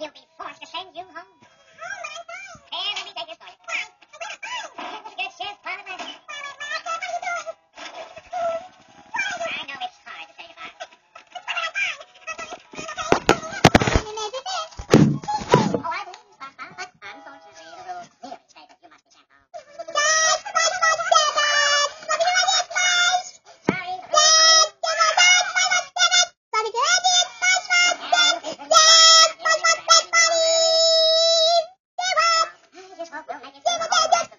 he'll be forced to send you home. 成不用担。谢谢大家。